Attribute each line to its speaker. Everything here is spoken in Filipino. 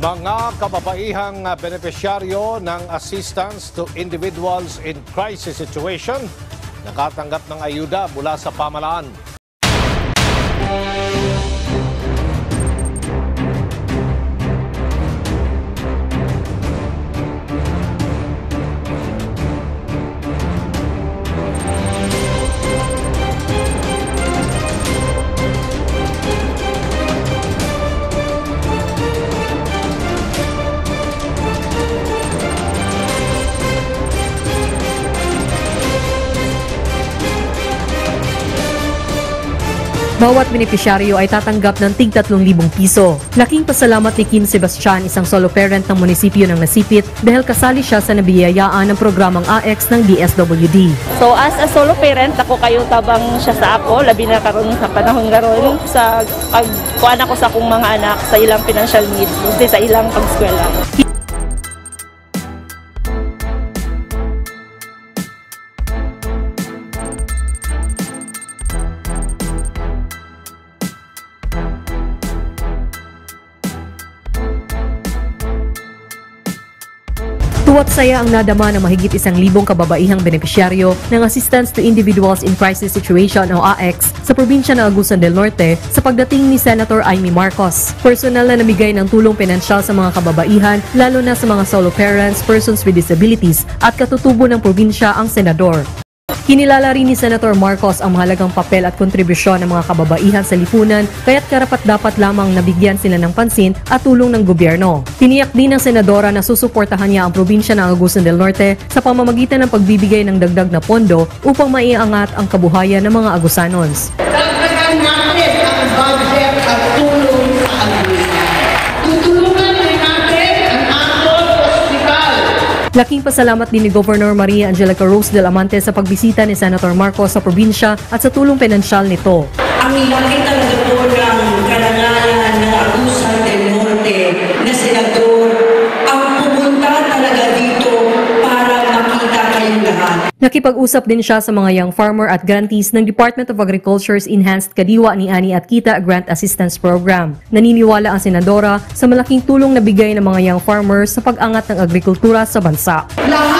Speaker 1: Mga kababaihang benepisyaryo ng assistance to individuals in crisis situation nakatanggap ng ayuda mula sa pamalaan.
Speaker 2: Bawat benepisyaryo ay tatanggap ng tig 3,000 piso. Laking pasalamat ni Kim Sebastian, isang solo parent ng munisipyo ng Nasipit dahil kasali siya sa nabiyayaan ng programang AX ng DSWD.
Speaker 3: So as a solo parent, ako kayo tabang siya sa ako, labi na karon sa panahon garon sa pagkuan ako sa akong mga anak sa ilang financial needs, sa ilang pagskwela.
Speaker 2: Tuwat saya ang nadama ng mahigit isang libong kababaihang benepisyaryo ng Assistance to Individuals in Crisis Situation o AX sa probinsya ng Agusan del Norte sa pagdating ni Senator Amy Marcos. Personal na namigay ng tulong pinansyal sa mga kababaihan lalo na sa mga solo parents, persons with disabilities at katutubo ng probinsya ang senador. Kinilala rin ni Senator Marcos ang mahalagang papel at kontribusyon ng mga kababaihan sa lipunan kaya't karapat dapat lamang nabigyan sila ng pansin at tulong ng gobyerno. Tiniyak din ng senadora na susuportahan niya ang probinsya ng Agusan del Norte sa pamamagitan ng pagbibigay ng dagdag na pondo upang maiangat ang kabuhayan ng mga Agusanons. Laking pasalamat din ni Governor Maria Angelica Rose del Amante sa pagbisita ni Senator Marcos sa probinsya at sa tulong pinansyal nito.
Speaker 4: ang laki
Speaker 2: Nakipag-usap din siya sa mga young farmer at grantees ng Department of Agriculture's Enhanced Kadiwa ni Ani at Kita Grant Assistance Program. Naniniwala ang senadora sa malaking tulong na bigay ng mga young farmers sa pag-angat ng agrikultura sa bansa.
Speaker 5: Lahat